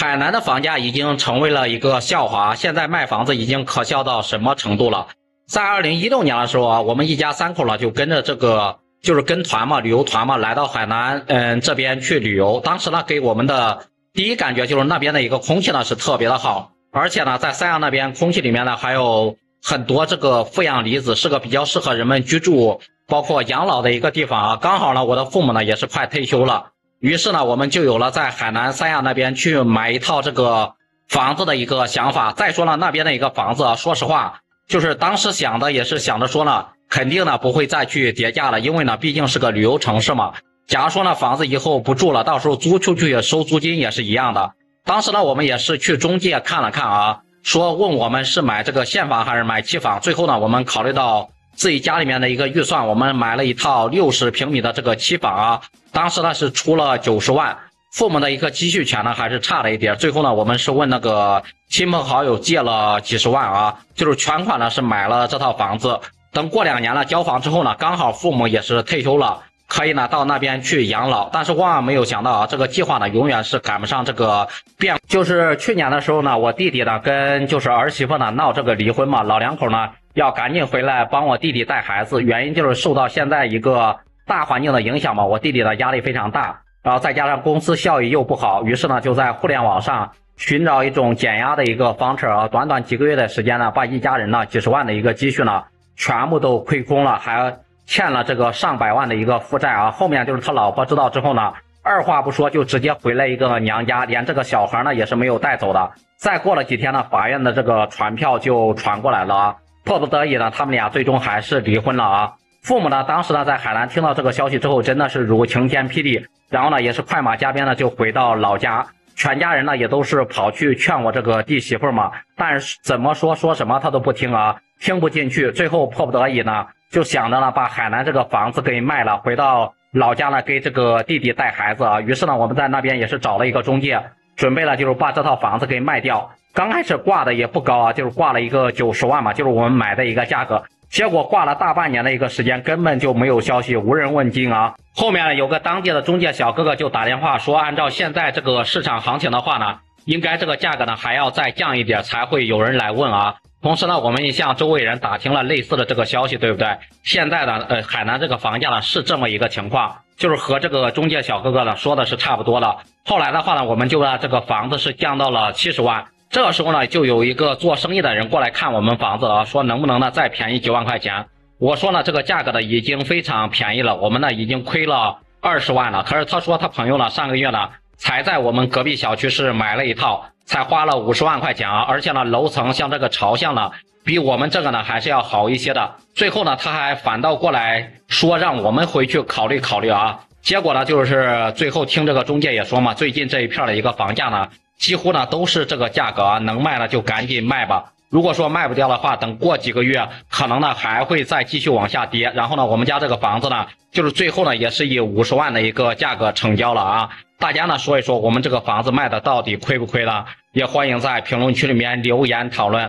海南的房价已经成为了一个笑话，现在卖房子已经可笑到什么程度了？在二零一六年的时候啊，我们一家三口呢就跟着这个就是跟团嘛，旅游团嘛，来到海南，嗯，这边去旅游。当时呢，给我们的第一感觉就是那边的一个空气呢是特别的好，而且呢，在三亚那边空气里面呢还有很多这个负氧离子，是个比较适合人们居住，包括养老的一个地方啊。刚好呢，我的父母呢也是快退休了。于是呢，我们就有了在海南三亚那边去买一套这个房子的一个想法。再说了，那边的一个房子，说实话，就是当时想的也是想着说呢，肯定呢不会再去叠价了，因为呢毕竟是个旅游城市嘛。假如说呢房子以后不住了，到时候租出去收租金也是一样的。当时呢我们也是去中介看了看啊，说问我们是买这个现房还是买期房。最后呢我们考虑到。自己家里面的一个预算，我们买了一套六十平米的这个期房啊，当时呢是出了九十万，父母的一个积蓄钱呢还是差了一点，最后呢我们是问那个亲朋好友借了几十万啊，就是全款呢是买了这套房子，等过两年了交房之后呢，刚好父母也是退休了，可以呢到那边去养老，但是万万没有想到啊，这个计划呢永远是赶不上这个变，就是去年的时候呢，我弟弟呢跟就是儿媳妇呢闹这个离婚嘛，老两口呢。要赶紧回来帮我弟弟带孩子，原因就是受到现在一个大环境的影响嘛。我弟弟的压力非常大，然后再加上公司效益又不好，于是呢就在互联网上寻找一种减压的一个方式啊。短短几个月的时间呢，把一家人呢几十万的一个积蓄呢全部都亏空了，还欠了这个上百万的一个负债啊。后面就是他老婆知道之后呢，二话不说就直接回了一个娘家，连这个小孩呢也是没有带走的。再过了几天呢，法院的这个传票就传过来了。迫不得已呢，他们俩最终还是离婚了啊。父母呢，当时呢在海南听到这个消息之后，真的是如晴天霹雳，然后呢也是快马加鞭的就回到老家，全家人呢也都是跑去劝我这个弟媳妇嘛，但是怎么说说什么他都不听啊，听不进去，最后迫不得已呢，就想着呢把海南这个房子给卖了，回到老家呢给这个弟弟带孩子啊。于是呢我们在那边也是找了一个中介，准备了就是把这套房子给卖掉。刚开始挂的也不高啊，就是挂了一个九十万嘛，就是我们买的一个价格。结果挂了大半年的一个时间，根本就没有消息，无人问津啊。后面有个当地的中介小哥哥就打电话说，按照现在这个市场行情的话呢，应该这个价格呢还要再降一点才会有人来问啊。同时呢，我们也向周围人打听了类似的这个消息，对不对？现在呢，呃，海南这个房价呢是这么一个情况，就是和这个中介小哥哥呢说的是差不多的。后来的话呢，我们就把这个房子是降到了七十万。这个时候呢，就有一个做生意的人过来看我们房子了，说能不能呢再便宜几万块钱？我说呢，这个价格呢已经非常便宜了，我们呢已经亏了二十万了。可是他说他朋友呢上个月呢才在我们隔壁小区是买了一套，才花了五十万块钱啊，而且呢楼层像这个朝向呢比我们这个呢还是要好一些的。最后呢他还反倒过来说让我们回去考虑考虑啊。结果呢就是最后听这个中介也说嘛，最近这一片的一个房价呢。几乎呢都是这个价格，能卖了就赶紧卖吧。如果说卖不掉的话，等过几个月，可能呢还会再继续往下跌。然后呢，我们家这个房子呢，就是最后呢也是以五十万的一个价格成交了啊。大家呢说一说，我们这个房子卖的到底亏不亏呢？也欢迎在评论区里面留言讨论。